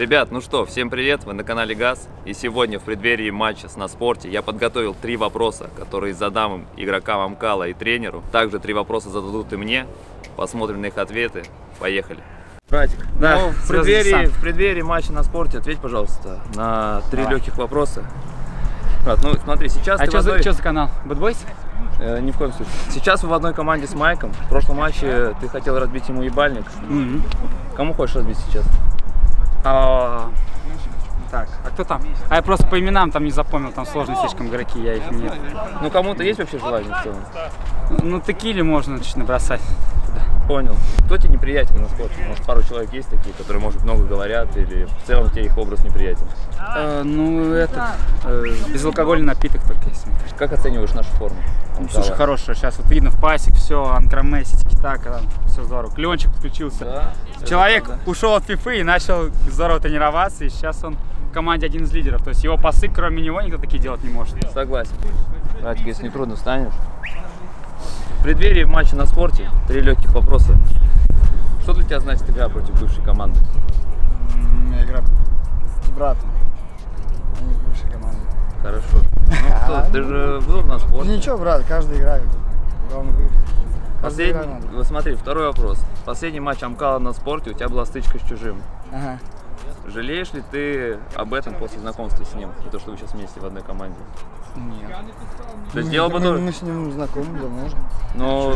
Ребят, ну что, всем привет, вы на канале ГАЗ. И сегодня в преддверии матча с Наспорте я подготовил три вопроса, которые задам им игрокам Амкала и тренеру. Также три вопроса зададут и мне. Посмотрим на их ответы. Поехали. Братик, Да, ну, в, преддверии, в преддверии матча на спорте ответь, пожалуйста, на три Давай. легких вопроса. Брат, ну смотри, сейчас А ты что за, одной- чё за канал? Bad Boys? Э, ни в коем случае. Сейчас вы в одной команде с Майком. В прошлом матче ты хотел разбить ему ебальник. Кому хочешь разбить сейчас? А, так, а кто там? А я просто по именам там не запомнил, там сложные слишком игроки, я их не... Ну кому-то есть вообще желание в целом? Ну, текили можно чуть набросать. Понял. Кто тебе неприятен на спорте? Может, пару человек есть такие, которые, может, много говорят, или в целом тебе их образ неприятен? Э, ну, этот, э, безалкогольный напиток только есть. Как оцениваешь нашу форму? Ну, слушай, хорошая, сейчас вот видно в пасек, все, анкраме, так, все здорово. Кленчик подключился. Да. Человек Да. ушел от фифы и начал здорово тренироваться, и сейчас он в команде один из лидеров. То есть его пасы, кроме него, никто такие делать не может. Согласен. Братик, если не трудно, встанешь. В преддверии матча на спорте три легких вопроса. Что для тебя значит игра против бывшей команды? Игра с братом. а не с бывшей командой. Хорошо. Ну что, ты же был на спорте. ничего, брат, каждый играет. Главное выиграть. Последний, вот смотри, второй вопрос. Последний матч Амкала на спорте, у тебя была стычка с чужим. Ага. Жалеешь ли ты об этом после знакомства с ним? И то, что вы сейчас вместе в одной команде? Нет. Мы- сделал бы мы, то, мы с ним знакомы давно уже. но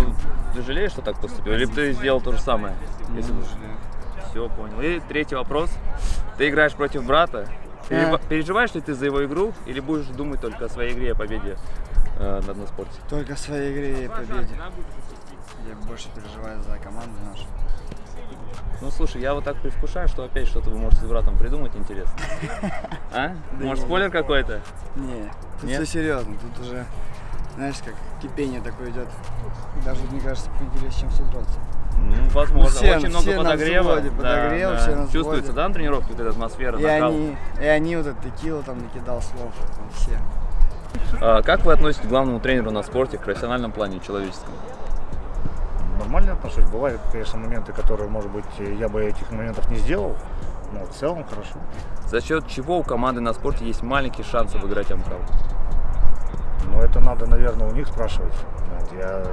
ты жалеешь, что так поступил? Или бы ты сделал то же самое? Если бы... Все, понял. И третий вопрос. Ты играешь против брата. Переба- А. Переживаешь ли ты за его игру или будешь думать только о своей игре, о победе э, на одном спорте? Только в своей игре и победе. Я больше переживаю за команду нашу. Ну слушай, я вот так предвкушаю, что опять что-то вы можете с братом придумать интересно. А? Может спойлер какой-то? Не, тут все серьезно. Тут уже, знаешь, как кипение такое идет. Даже, мне кажется, поинтереснее, чем все драться. Ну, возможно. все- Очень много все на подогрева. взводе, подогрев, все на Чувствуется, взводе. да, на тренировке вот эта атмосфера, И накал? они, и они вот этот текила там накидал слов. там все. А, как вы относитесь к главному тренеру на спорте в профессиональном плане человеческом? Нормально отношусь. Бывают, конечно, моменты, которые, может быть, я бы этих моментов не сделал, но в целом хорошо. За счет чего у команды на спорте есть маленький шанс обыграть Амкал? Но это надо, наверное, у них спрашивать. Вот, я,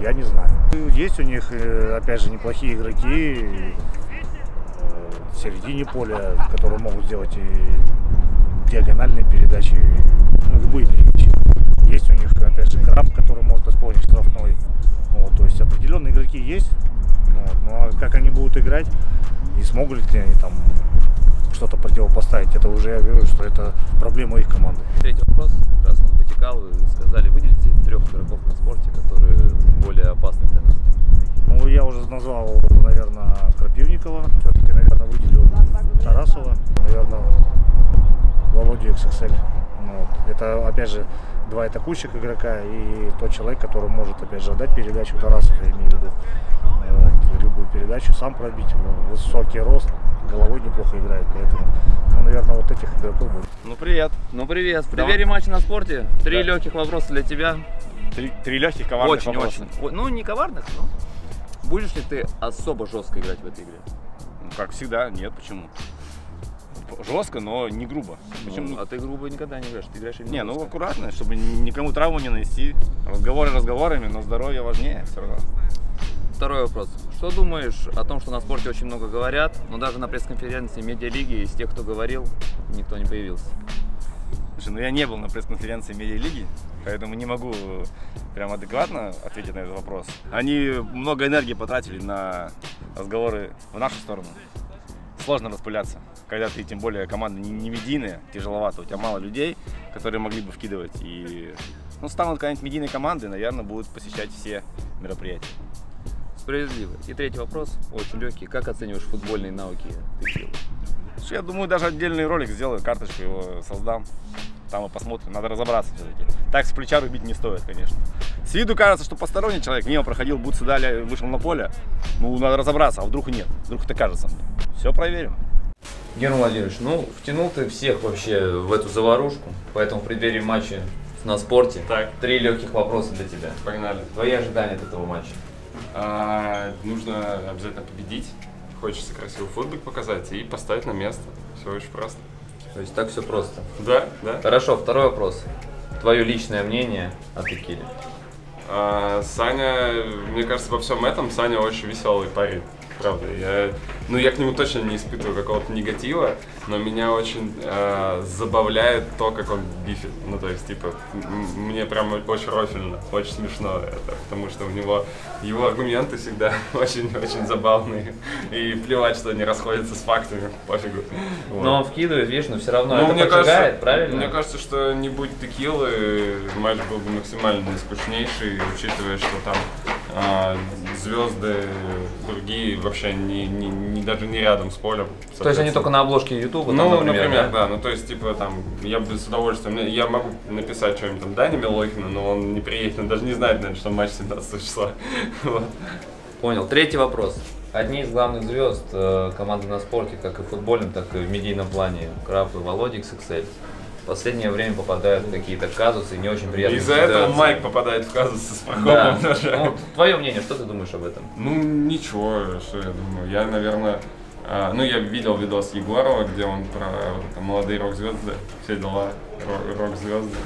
я не знаю. Есть у них, э, опять же, неплохие игроки э, в середине поля, которые могут сделать и диагональные передачи, ну, любые передачи. Есть у них, опять же, краб, который может исполнить штрафной. Вот, то есть определенные игроки есть. Вот, ну а как они будут играть и смогут ли они там что-то противопоставить, это уже я говорю, что это проблема их команды. Третий вопрос, как раз он вытекал, вы сказали, выделите трех игроков на спорте, которые более опасны для нас. Ну, я уже назвал, наверное, Крапивникова. Все-таки, наверное, выделил Тарасова. Наверное, Володю XXL. Ну, вот. Это, опять же, два атакующих игрока и тот человек, который может, опять же, отдать передачу Тарасов, я имею в виду. Вот. Любую передачу сам пробить. Высокий рост, головой неплохо играет. Поэтому, ну, наверное, вот этих игроков будет. Ну привет. Ну привет, преддверии матча на спорте. Три Да. легких вопроса для тебя. Три, три легких коварных очень, вопроса. очень. Ну, не коварных, но. Будешь ли ты особо жестко играть в этой игре? Ну, как всегда, нет, почему? Жестко, но не грубо. Почему? Ну, а ты грубо никогда не играешь, ты играешь именно Не, ну жестко. аккуратно, чтобы ни- никому травму не нанести. Разговоры разговорами, но здоровье важнее все равно. Второй вопрос. Что думаешь о том, что на спорте очень много говорят, но даже на пресс-конференции медиалиги из тех, кто говорил, никто не появился? Слушай, ну я не был на пресс-конференции медиалиги, поэтому не могу прям адекватно ответить на этот вопрос. Они много энергии потратили на разговоры в нашу сторону. Сложно распыляться, когда ты, тем более, команда не, медийная, тяжеловато, у тебя мало людей, которые могли бы вкидывать. И ну, станут какая-нибудь медийной командой, наверное, будут посещать все мероприятия. Справедливо. И третий вопрос, очень легкий. Как оцениваешь футбольные навыки Текилы? Слушай, Я думаю, даже отдельный ролик сделаю, карточку его создам. Там мы посмотрим, надо разобраться все-таки. Так с плеча рубить не стоит, конечно. С виду кажется, что посторонний человек мимо проходил, бутсы дали, вышел на поле. Ну, надо разобраться, а вдруг нет. Вдруг это кажется мне. Все проверим. Герман Владимирович, ну, втянул ты всех вообще в эту заварушку, поэтому в преддверии матча на спорте Так. три легких вопроса для тебя. Погнали. Твои ожидания от этого матча? А, нужно обязательно победить. хочется красивый футбик показать и поставить на место. Все очень просто. То есть так все просто. Да, да. Хорошо, второй вопрос. Твое личное мнение о текиле. А, Саня, мне кажется, во всем этом Саня очень веселый парень. Правда, я, ну, я к нему точно не испытываю какого-то негатива, но меня очень э, забавляет то, как он бифит. Ну, то есть, типа, мне прям очень рофильно, очень смешно это, потому что у него его аргументы всегда очень-очень забавные. И плевать, что они расходятся с фактами, пофигу. Вот. Но он вкидывает, видишь, но все равно Ну, это мне поджигает, кажется, правильно? Мне кажется, что не будь текилы, матч был бы максимально скучнейший, учитывая, что там а, звезды другие вообще не, не, не- даже не рядом с полем. То есть они только на обложке Ютуба, там, Ну, например, например, да? да? Ну, то есть, типа, там, я бы с удовольствием, я могу написать что-нибудь там Дани Милохина, но он не приедет, он даже не знает, наверное, что матч 17 числа. Вот. Понял. Третий вопрос. Одни из главных звезд э, команды на спорте, как и в футбольном, так и в медийном плане, Краб и Володя XXL, в последнее время попадают в какие-то казусы, не очень приятные Из-за этого. Майк попадает в казусы с Да. Прокопом даже. Ну, твое мнение, что ты думаешь об этом? Ну, ничего, что я думаю. Я, наверное, а, ну, я видел видос Егорова, где он про вот это, молодые рок-звезды, все дела, ро- рок-звезды.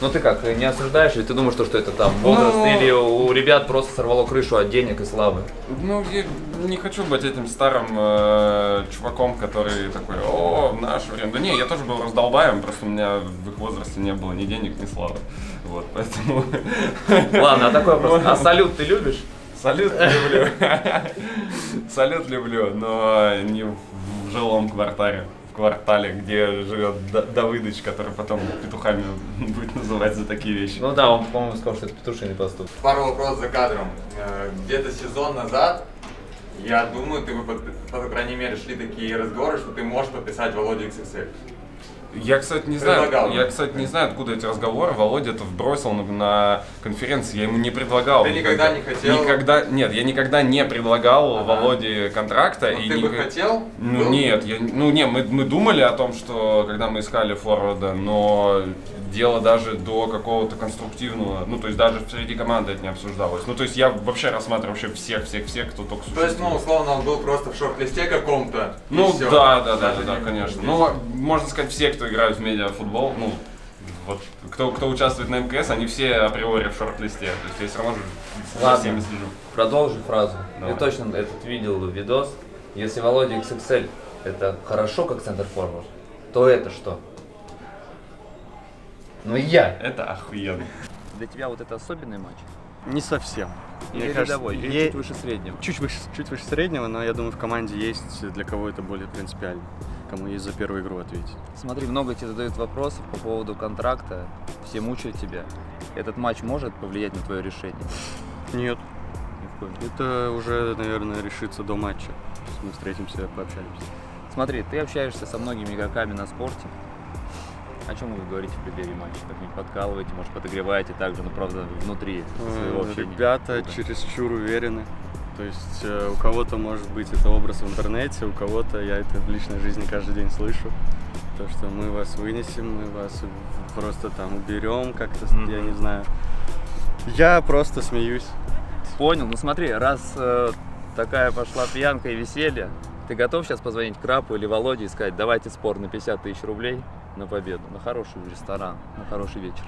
Ну ты как, не осуждаешь или ты думаешь, что, что это там возраст Ну- или у ребят просто сорвало крышу от денег и славы? Ну, я не хочу быть этим старым э, чуваком, который такой, о, в наше время. Да не, я тоже был раздолбаем, просто у меня в их возрасте не было ни денег, ни славы. Вот, поэтому... Ладно, а такой вопрос. А салют ты любишь? Салют люблю. Салют люблю, но не в жилом квартале. Квартале, где живет Да- Давыдыч, который потом петухами будет называть за такие вещи. Ну да, он, по-моему, сказал, что это петушиный поступок. Пару вопросов за кадром. Э, Где-то сезон назад, я думаю, ты вы, под- по крайней мере, шли такие разговоры, что ты можешь подписать Володю XXL. Я, кстати, не знаю, я, кстати, не знаю, откуда эти разговоры. Володя это вбросил на, на конференции, я ему не предлагал. Ты никогда не хотел? Никогда, нет, я никогда не предлагал Володе контракта. Но и ты бы ник- хотел? Ну Был? нет, я, ну не, мы, мы думали о том, что когда мы искали форварда, но дело даже до какого-то конструктивного, ну то есть даже среди команды это не обсуждалось. Ну то есть я вообще рассматриваю вообще всех, всех, всех, кто только То есть, ну, условно, он был просто в шорт-листе каком-то. ну всё. да, да, да, да, да, не- конечно. не- Ну, можно сказать, все, кто играют в медиафутбол, ну, вот, кто, кто участвует на МКС, они все априори в шорт-листе. То есть я все равно же за Ладно. всеми слежу. Продолжи фразу. Давай. Я точно этот видел видос. Если Володя XXL это хорошо как центр форвард, то это что? Ну и я. Это охуенно. Для тебя вот это особенный матч? Не совсем. Или Мне кажется, рядовой, или е- чуть выше среднего? Чуть выше, чуть выше среднего, но я думаю, в команде есть для кого это более принципиально. Кому есть за первую игру ответить. Смотри, много тебе задают вопросов по поводу контракта, все мучают тебя. Этот матч может повлиять на твое решение? Нет, Ни в коем. это уже, наверное, решится до матча. Мы встретимся, пообщаемся. Смотри, ты общаешься со многими игроками на спорте. О чем вы говорите в преддверии матча? Как-нибудь подкалываете, может, подогреваете также, но правда внутри своего Э, общения? Ребята клуба? чересчур уверены. То есть э, у кого-то может быть это образ в интернете, у кого-то я это в личной жизни каждый день слышу. То, что мы вас вынесем, мы вас просто там уберем как-то, я Мгм. не знаю. Я просто смеюсь. Понял, ну смотри, раз э, такая пошла пьянка и веселье, ты готов сейчас позвонить Крапу или Володе и сказать, давайте спор на 50 тысяч рублей на победу, на хороший ресторан, на хороший вечер?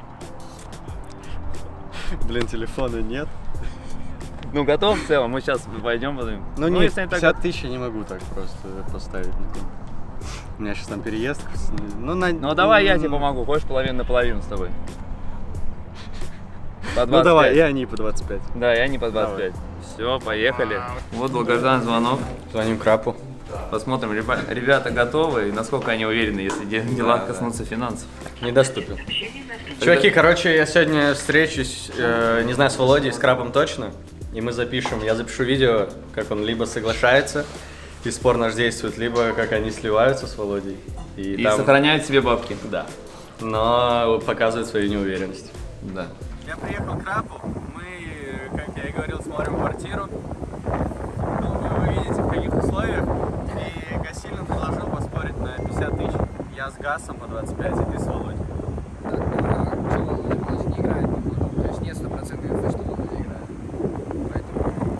Блин, телефона нет. Ну, готов в целом? Мы сейчас пойдем. подумаем. Ну, нет, если они так 50 тысяч я не могу так просто поставить. никому. У меня сейчас там переезд. Ну, на... Ну, давай я тебе помогу. Хочешь половину на половину с тобой? По Ну, давай, 25. и они по 25. Да, и они по 25. Все, поехали. Вот долгожданный звонок. Звоним Крапу. Посмотрим, реба- ребята готовы и насколько они уверены, если де- дела коснутся финансов. Недоступен. Чуваки, короче, я сегодня встречусь, э, не знаю, с Володей, с Крабом точно. И мы запишем, я запишу видео, как он либо соглашается, и спор наш действует, либо как они сливаются с Володей. И, И там- сохраняют себе бабки. Да. Но показывают свою неуверенность. Да. Я приехал к Крапу, мы, как я и говорил, смотрим квартиру. Газом по 25 и с Володей.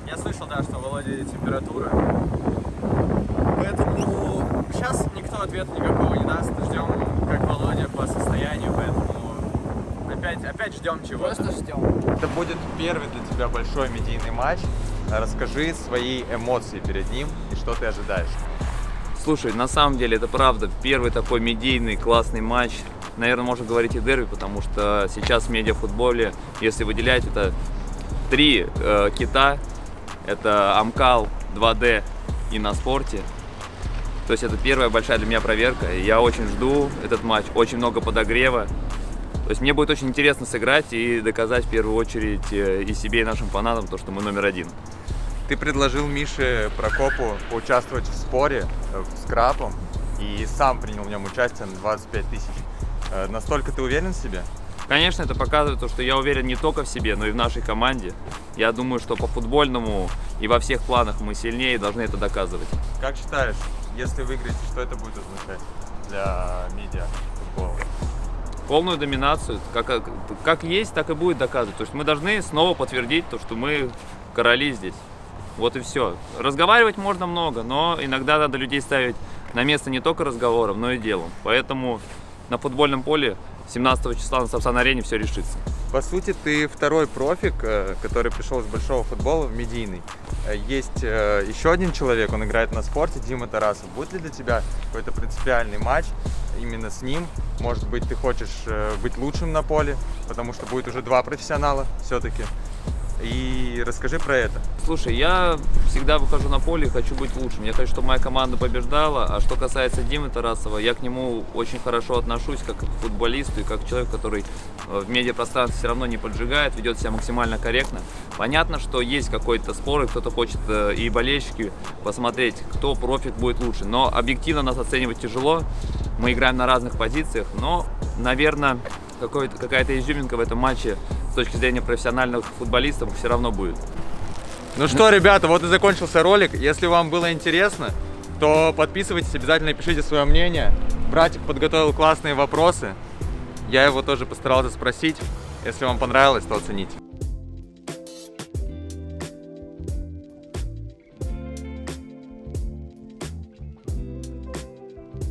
Я слышал, да, что Володя температура. Поэтому ну, сейчас никто ответа никакого не даст. Ждем, как Володя по состоянию, поэтому опять, опять ждем чего -то. Просто ждем. Это будет первый для тебя большой медийный матч. Расскажи свои эмоции перед ним и что ты ожидаешь. Слушай, на самом деле это правда первый такой медийный классный матч. Наверное, можно говорить и дерби, потому что сейчас в медиафутболе, если выделять, это три э, кита. Это Амкал, 2D и на спорте. То есть это первая большая для меня проверка. Я очень жду этот матч, очень много подогрева. То есть мне будет очень интересно сыграть и доказать в первую очередь э, и себе, и нашим фанатам то, что мы номер один. Ты предложил Мише Прокопу поучаствовать в споре э, с Крапом и сам принял в нем участие на 25 тысяч. Э, Настолько ты уверен в себе? Конечно, это показывает то, что я уверен не только в себе, но и в нашей команде. Я думаю, что по футбольному и во всех планах мы сильнее и должны это доказывать. Как считаешь, если выиграете, что это будет означать для медиа футбола? Полную доминацию, как, как есть, так и будет доказывать. То есть мы должны снова подтвердить то, что мы короли здесь. Вот и все. Разговаривать можно много, но иногда надо людей ставить на место не только разговором, но и делом. Поэтому на футбольном поле 17 числа на Сапсан-арене все решится. По сути, ты второй профик, э, который пришел из большого футбола в медийный. Э, Есть э, еще один человек, он играет на спорте, Дима Тарасов. Будет ли для тебя какой-то принципиальный матч именно с ним? Может быть, ты хочешь быть лучшим на поле, потому что будет уже два профессионала все-таки. И расскажи про это. Слушай, я всегда выхожу на поле и хочу быть лучшим. Я хочу, чтобы моя команда побеждала. А что касается Димы Тарасова, я к нему очень хорошо отношусь как к футболисту и как к человеку, который э, в медиапространстве все равно не поджигает, ведет себя максимально корректно. Понятно, что есть какой-то спор, и кто-то хочет э, и болельщики посмотреть, кто профик будет лучше. Но объективно нас оценивать тяжело. Мы играем на разных позициях, но, наверное, какая-то изюминка в этом матче с точки зрения профессиональных футболистов все равно будет. Ну что, ребята, вот и закончился ролик. Если вам было интересно, то подписывайтесь, обязательно пишите свое мнение. Братик подготовил классные вопросы. Я его тоже постарался спросить. Если вам понравилось, то оцените.